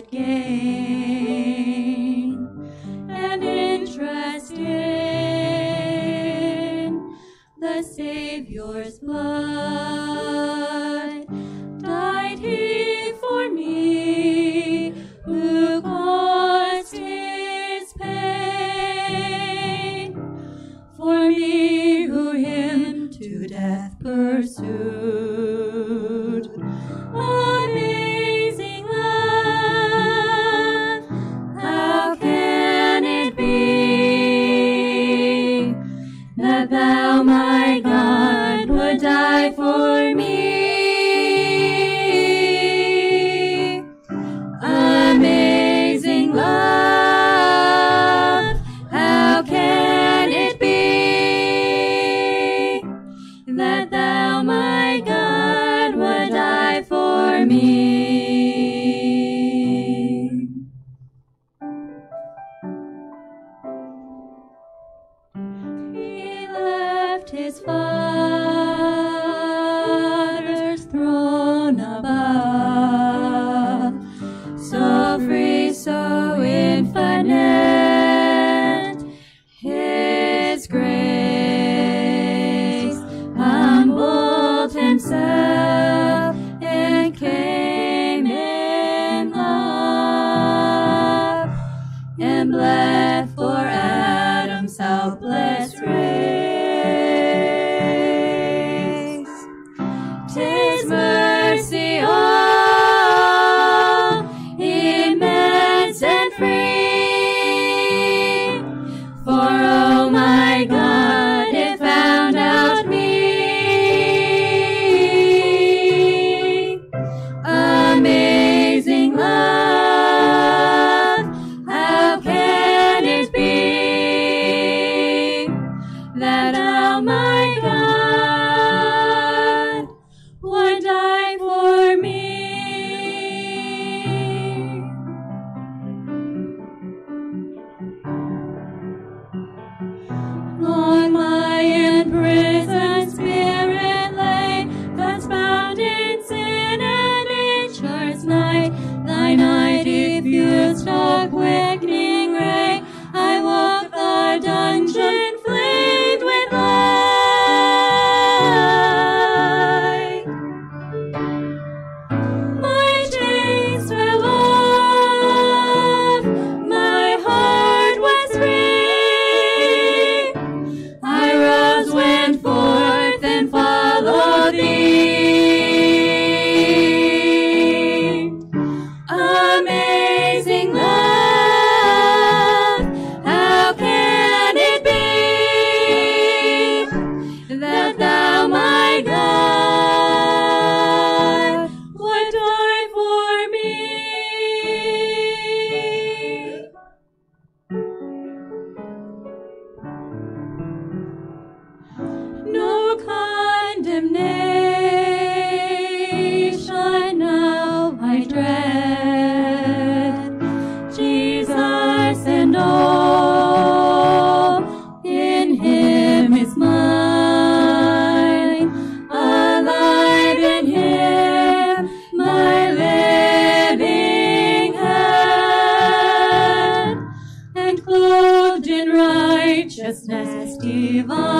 would gain an interest in the Savior's blood. That thou, my God, would die for me? Amazing love, how can it be that thou, my his father's throne above. So free, so infinite, his grace humbled himself and came in love and blessed. all in him is mine. Alive in him, my living and clothed in righteousness divine.